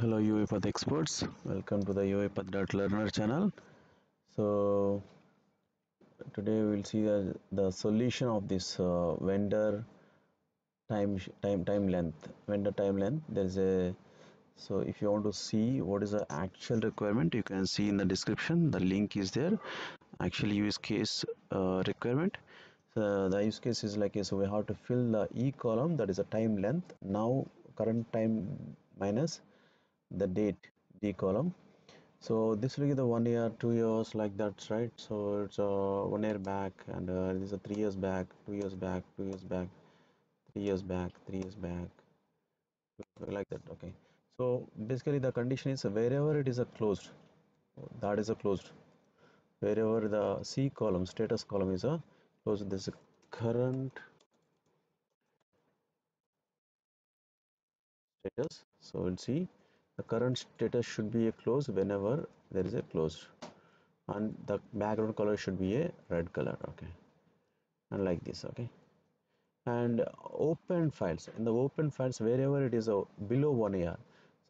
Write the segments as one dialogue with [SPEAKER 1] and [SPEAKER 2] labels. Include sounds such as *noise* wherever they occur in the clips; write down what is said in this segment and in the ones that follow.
[SPEAKER 1] Hello UiPath experts, welcome to the UiPath Learner channel. So today we'll see the, the solution of this uh, vendor time time time length vendor time length. There is a so if you want to see what is the actual requirement you can see in the description the link is there. Actually use case uh, requirement. So the use case is like so we have to fill the e column that is a time length. Now current time minus the date d column. So this will be the one year two years like that right? So it's uh, one year back and uh, this is a three years back two years back two years back three years back three years back like that okay. So basically the condition is wherever it is a closed that is a closed. Wherever the c column status column is a closed this current status. So we'll see the current status should be a close whenever there is a close. And the background color should be a red color okay? And like this okay? And open files. In the open files wherever it is a below one year.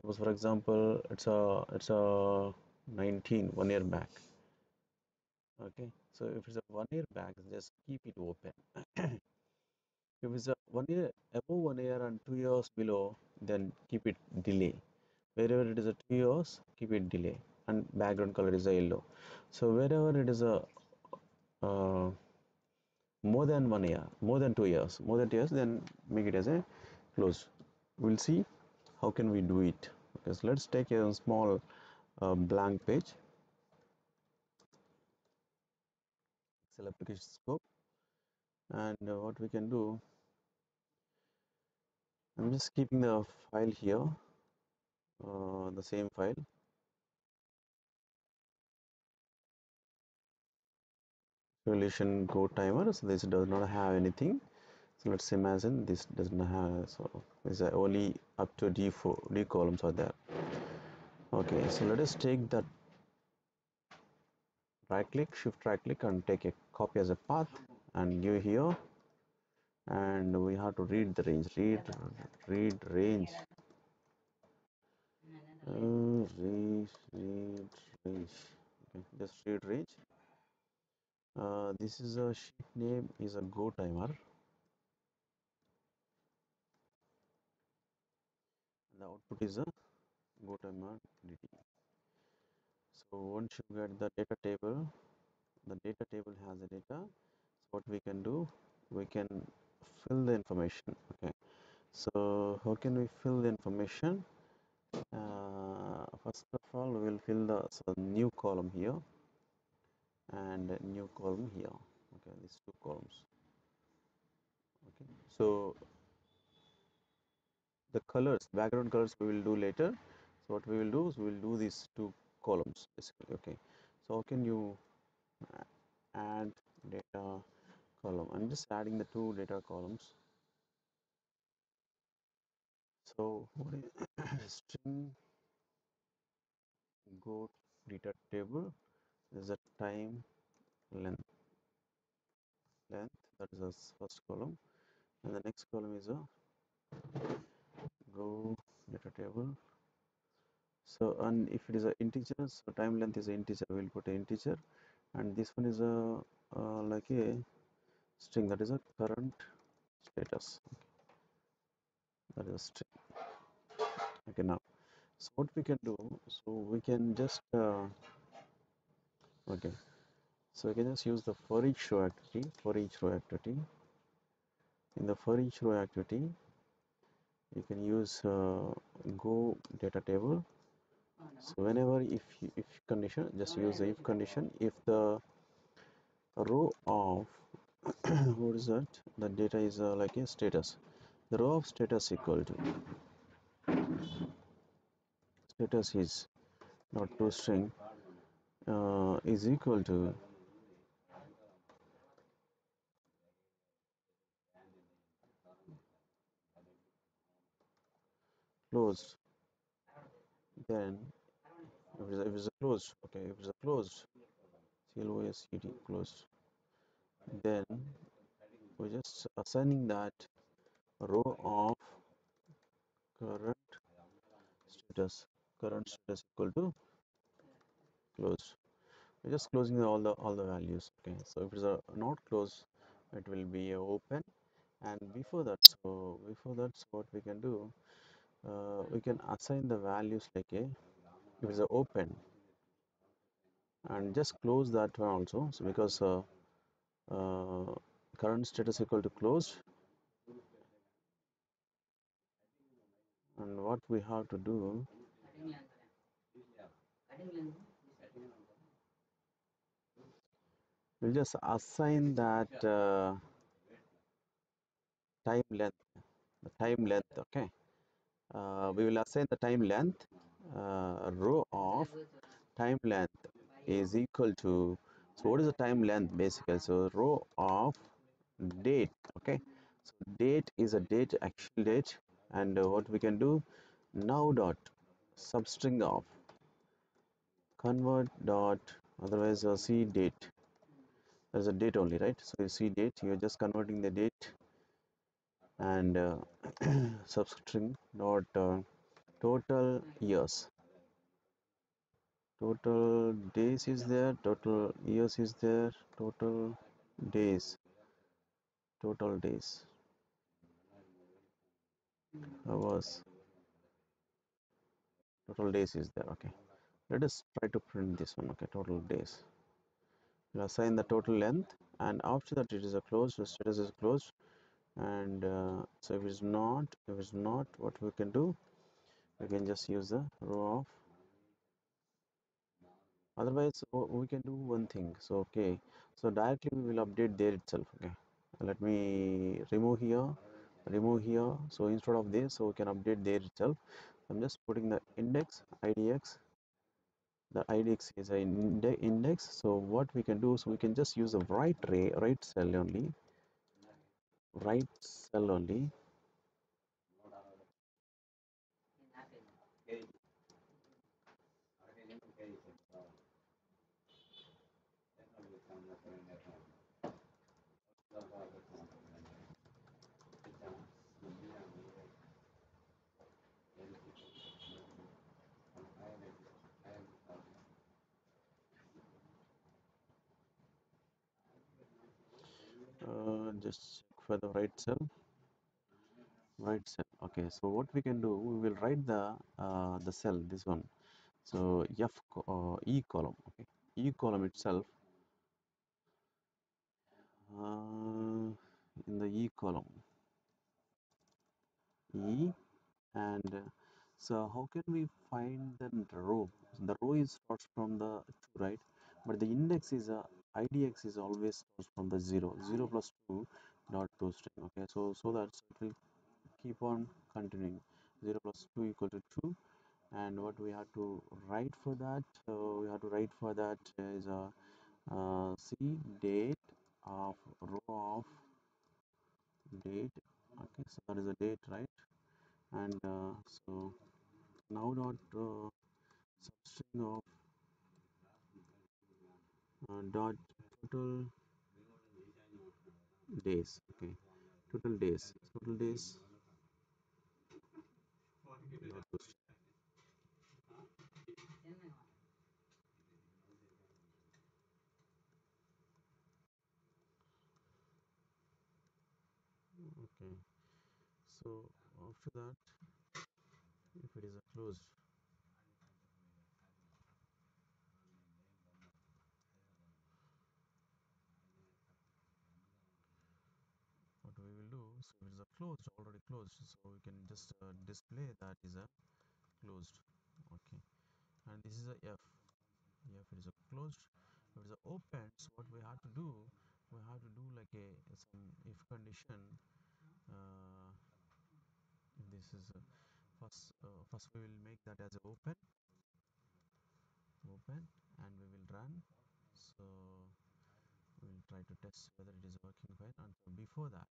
[SPEAKER 1] Suppose for example it's a it's a 19 one year back. Okay? So if it's a one year back just keep it open. *clears throat* If it's a one year above one year and two years below then keep it delay wherever it is a two years keep it delay. And background color is a yellow. So wherever it is a uh, more than one year more than two years more than two years then make it as a close. We'll see how can we do it. Okay so let's take a small uh, blank page. Excel application scope. And uh, what we can do i'm just keeping the file here uh, the same file. Solution go timer so this does not have anything. So let's imagine this does not have so is only up to d4 d columns are there. Okay so let us take that right click shift right click and take a copy as a path and give here. And we have to read the range read read range uh, read range okay just read range uh, this is a sheet name is a go timer. The output is a go timer dt so once you get the data table the data table has the data. So what we can do we can fill the information okay? So how can we fill the information uh, first of all we will fill the so new column here and new column here. Okay these two columns. Okay so the colors background colors we will do later. So what we will do is we will do these two columns basically. Okay so how can you add data column? I'm just adding the two data columns so string go data table. Is a time length. Length that is the first column. And the next column is a go data table. So and if it is a integer so time length is an integer. We'll put an integer. And this one is a uh, like a string. That is a current status. okay. A string okay now so what we can do so we can just uh, okay. So we can just use the for each row activity for each row activity. In the for each row activity you can use uh, go data table. So whenever if if condition just use the if condition. If the row of *coughs* what is that? The data is uh, like a status the row of status equal to status is not to string uh, is equal to closed then if it's a closed okay if it's a closed closed closed then we're just assigning that row of current status. Current status equal to closed we're just closing all the all the values okay? So if it's a not closed it will be open. And before that so before that so what we can do uh, we can assign the values like a if it's a open and just close that one also. So because uh, uh, current status equal to closed and what we have to do we'll just assign that uh, time length the time length okay? Uh, we will assign the time length uh, row of time length is equal to so what is the time length basically? So row of date okay? So date is a date actual date and uh, what we can do? Now dot substring of. Convert dot otherwise uh, see date. There's a date only right? So you see date you're just converting the date. And uh, *coughs* substring dot uh, total years. Total days is there total years is there total days. Total days hours total days is there okay. Let us try to print this one okay total days. We'll assign the total length and after that it is a closed the status is closed and uh, so if it's not if it's not what we can do? We can just use the row of. Otherwise we can do one thing so okay. So directly we will update there itself okay. Let me remove here remove here. So instead of this so we can update there itself. I'm just putting the index idx the idx is an index. So what we can do so we can just use the right ray write cell only. Write cell only uh, just check for the write cell? Write cell. Okay so what we can do we will write the uh, the cell this one. So f uh, e column okay? E column itself uh, in the e column. E and uh, so how can we find the row? The row is starts from the two right? But the index is a idx is always from the zero zero plus two dot two string okay? So so that it will keep on continuing. 0 plus 2 equal to 2 and what we have to write for that so we have to write for that is a uh, c date of row of date okay? So that is a date right? And uh, so now dot uh, substring of uh, dot total days okay. Total days. Total days. Okay. So after that if it is a closed what we will do so it is a closed already closed so we can just uh, display that is a closed. Okay. And this is a f. If it is a closed. If it is a open so what we have to do we have to do like a some if condition uh, this is a first uh, first we will make that as open. Open and we will run. So we will try to test whether it is working fine and before that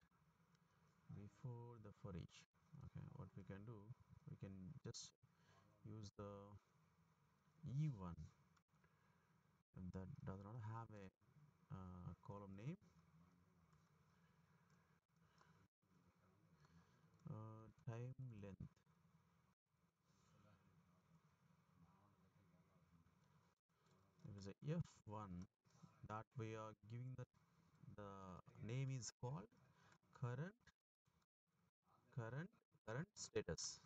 [SPEAKER 1] before the for each okay what we can do we can just use the e1 that does not have a uh, column name. Uh, time length. There is a f1 that we are giving the the name is called current current current status.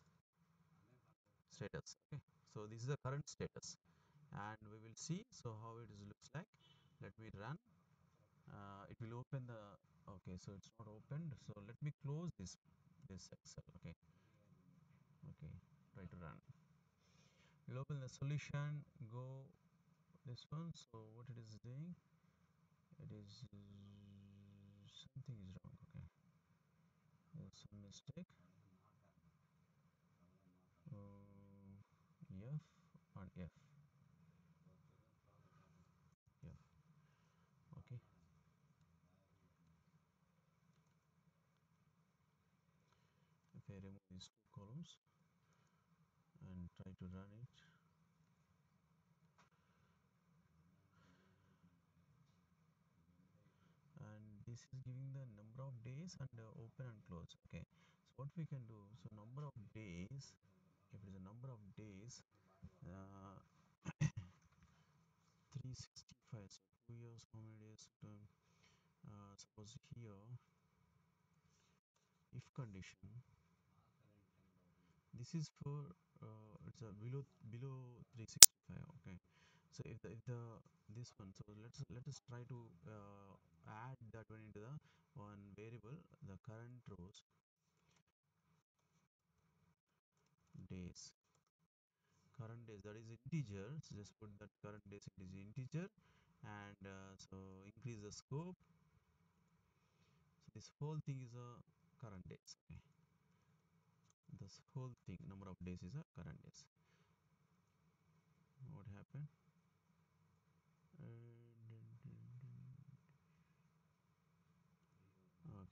[SPEAKER 1] Status okay. So this is the current status. And we will see so how it is looks like. Let me run. Uh, it will open the okay so it's not opened. So let me close this this excel okay. Okay try to run. We'll open the solution go this one. So what it is doing? It is something is wrong some mistake. Uh, f and f? F. Okay. If I remove these two columns and try to run it and this is giving the number of days and uh, open and close okay? So what we can do? So number of days if it is a number of days uh, *coughs* 365 so two years how many days term uh, suppose here if condition this is for uh, it's a below below 365 okay? So if the, if the this one so let's let us try to uh, add that one into the one variable the current rows days. Current days that is integer so just put that current days is integer and uh, so increase the scope. So this whole thing is a current days. Okay. This whole thing number of days is a current days. What happened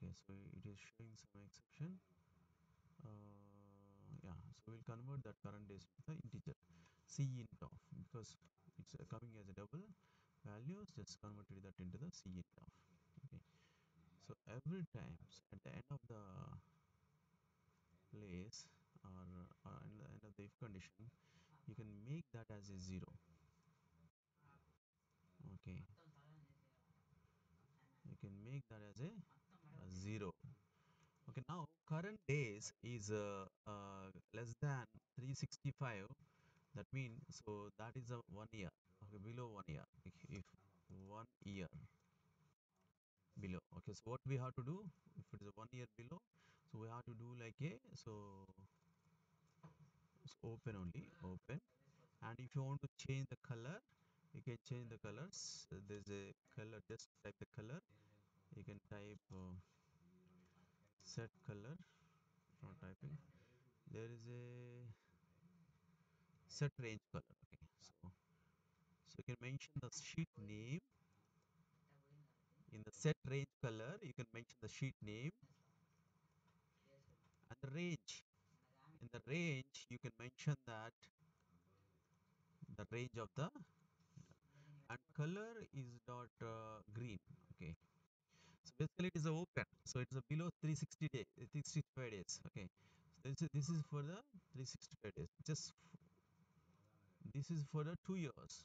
[SPEAKER 1] okay so it is showing some exception. Uh, yeah so we'll convert that current to the integer. C int of because it's coming as a double values just converted that into the c int of okay so every times at the end of the place or uh, at the end of the if condition you can make that as a zero. Okay you can make that as a, a zero. Okay now current days is uh, uh, less than 365 that means so that is a one year. Okay below one year. If, one year below. Okay so what we have to do? If it is a one year below so we have to do like a so, so open only open. And if you want to change the color you can change the colors. There's a color just type the color you can type uh, set color not typing. There is a set range color okay. So so you can mention the sheet name. In the set range color you can mention the sheet name. And the range. In the range you can mention that the range of the and color is dot uh, green okay so basically it is a open. So it's a below 360 days 365 days okay? So this is this is for the 365 days. Just this is for the two years.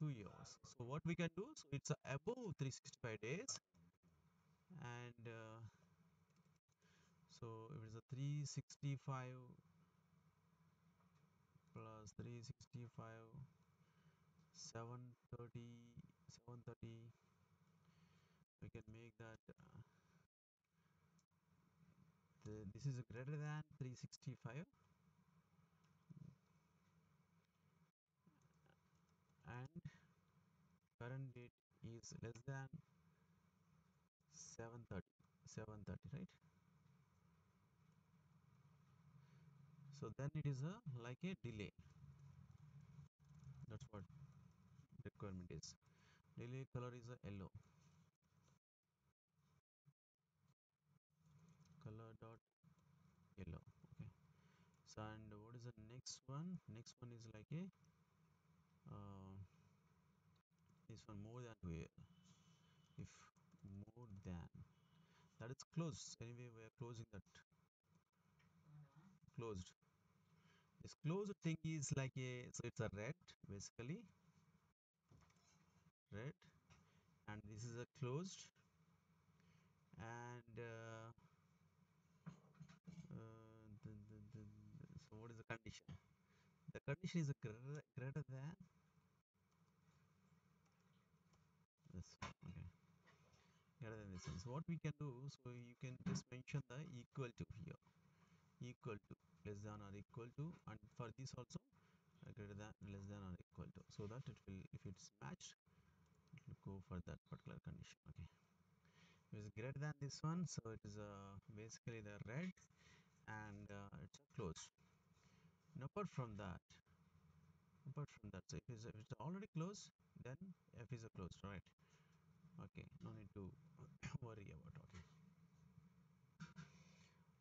[SPEAKER 1] Two years. So what we can do so it's above 365 days. And uh, so if it's a 365 plus 365 730 730 we can make that uh, the, this is greater than 365 and current date is less than 730 730 right? So then it is a like a delay. That's what requirement is. Delay color is a yellow dot yellow okay. So and what is the next one? Next one is like a uh, this one more than year if more than that is closed. Anyway we are closing that. Closed. This closed thing is like a so it's a red basically. Red. And this is a closed. And uh, the, the, the, so what is the condition. The condition is greater, than this one okay. Greater than this one. So what we can do so you can just mention the equal to here. Equal to less than or equal to and for this also uh, greater than less than or equal to. So that it will if it's matched it will go for that particular condition okay. It is greater than this one so it is uh, basically the red and uh, it's a closed and apart from that apart from that so if it's, if it's already closed then f is a closed right? Okay no need to *coughs* worry about okay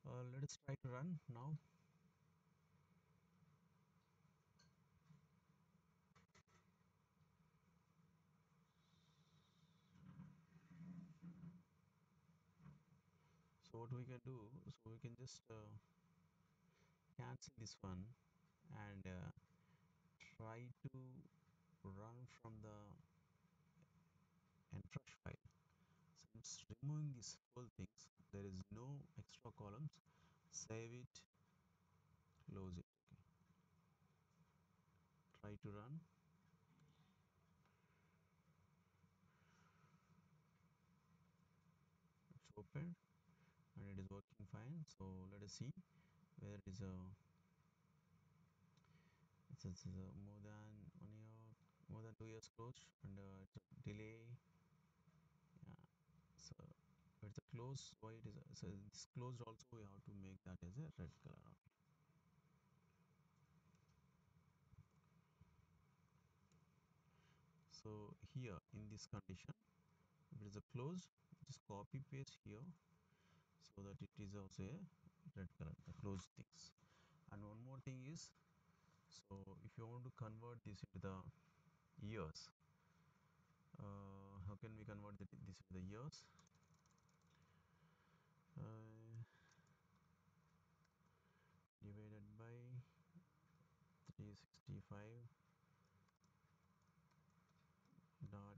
[SPEAKER 1] uh, let us try to run now. So what we can do so we can just uh, cancel this one and uh, try to run from the fresh file. Since removing these whole things. There is no extra columns. Save it. Close it. Okay. Try to run. It's open and it is working fine. So let us see where is a it's, it's, it's a more than one year more than two years close and uh, it's delay. Yeah. So it's a close why it is a, so this closed also we have to make that as a red color so here in this condition if it is a closed just copy paste here so that it is also a red color the closed things. And one more thing is so if you want to convert this into the years uh, how can we convert this into the years? Uh, divided by 365 dot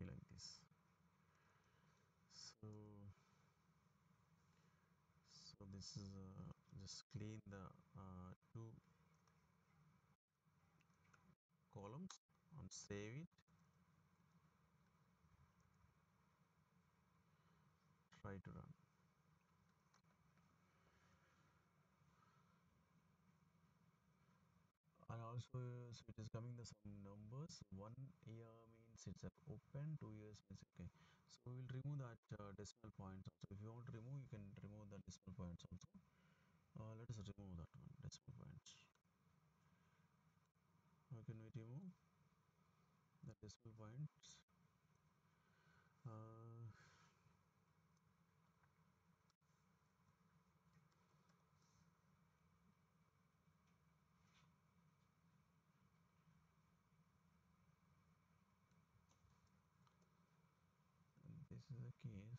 [SPEAKER 1] like this so so this is uh, just clean the uh, two columns and save it. Try to run. And also so it is coming the some numbers. One year it's open two years means okay so we will remove that uh, decimal points also. If you want to remove you can remove the decimal points also. Uh, let us remove that one decimal points. How can we remove the decimal points? Uh, is.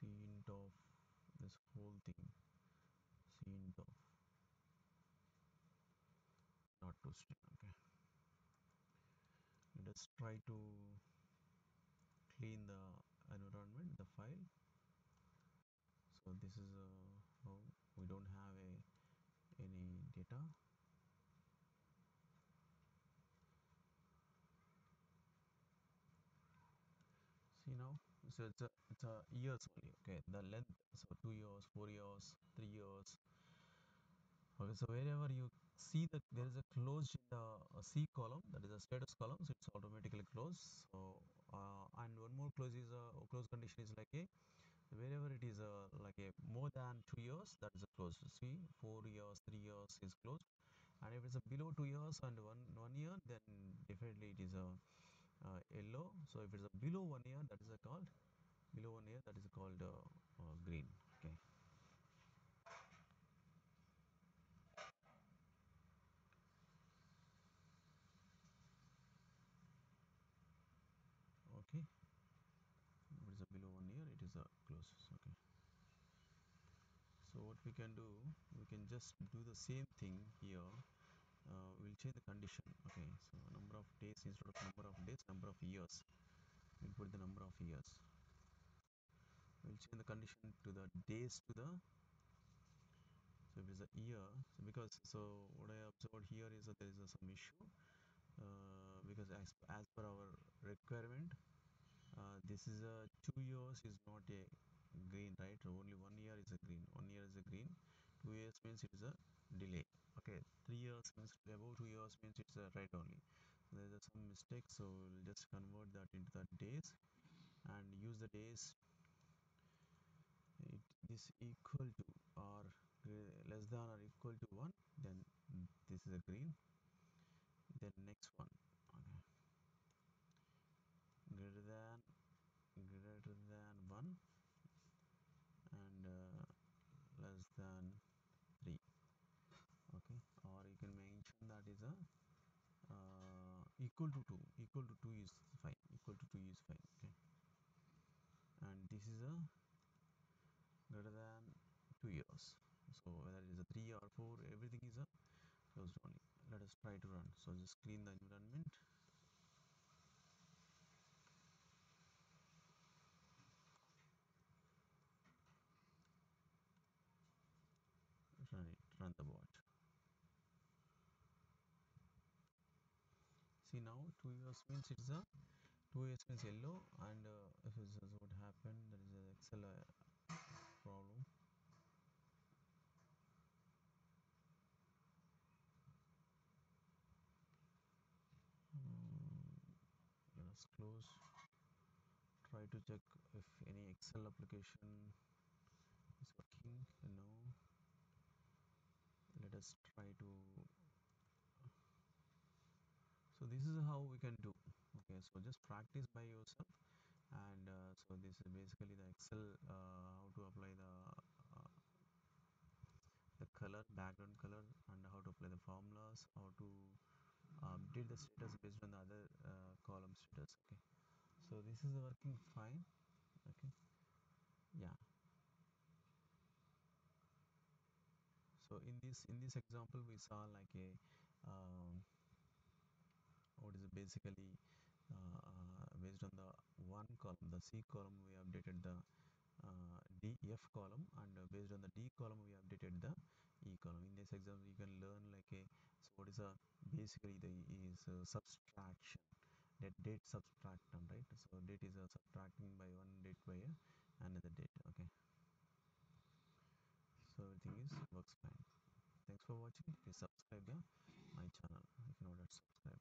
[SPEAKER 1] Scene of this whole thing. Scene of. Not to string okay. Let's try to clean the environment the file. So this is uh, how we don't have a any data? See now so it's a, it's a years only okay? The length so two years four years three years. Okay so wherever you see that there is a closed in the c column that is a status column so it's automatically closed. So uh, and one more close is a uh, close condition is like a wherever it is uh, like a more than two years that is a closed see four years three years is closed and if it's a below two years and one one year then definitely it is a uh, yellow so if it's a below one year that is a called below one year that is called uh, uh, green okay okay if it is a below one year it is a close okay so what we can do we can just do the same thing here. Uh, we'll change the condition okay? So number of days instead of number of days number of years. We'll put the number of years. We'll change the condition to the days to the so it's a year so because so what i observed here is that there is a, some issue uh, because as, as per our requirement uh, this is a two years is not a green right? Only one year is a green. One year is a green. Two years means it is a delay. Okay three years means above two years means it's a right only. So there's some mistake so we'll just convert that into the days and use the days. It is equal to or less than or equal to 1 then this is a green. Then next one. Okay. Greater than greater than 1 and uh, less than 3 okay? Or you can mention that is a uh, equal to 2 equal to 2 is fine. Equal to 2 is fine. Okay? And this is a greater than 2 years. So whether it is a 3 or 4 everything is a closed only. Let us try to run. So just clean the environment run it run the bot see now 2 years means it's a 2 years means yellow and uh, if this is what happened there is an excel uh, problem. Um, let us close. Try to check if any excel application is working. No. Let us try to so this is how we can do. Okay so just practice by yourself. And uh, so this is basically the excel uh, how to apply the uh, the color background color and how to apply the formulas how to update the status based on the other uh, column status. Okay. So this is working fine. Okay. Yeah. So in this in this example we saw like a um, what is basically uh, uh, based on the one column the C column we updated the uh, D F column and uh, based on the D column we updated the E column. In this example you can learn like a so what is a basically the is subtraction. That date subtraction right? So date is a subtracting by one date by a, another date okay? So everything is works fine. Thanks for watching. Please subscribe the my channel. If you know that subscribe